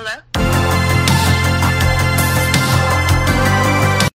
Hello?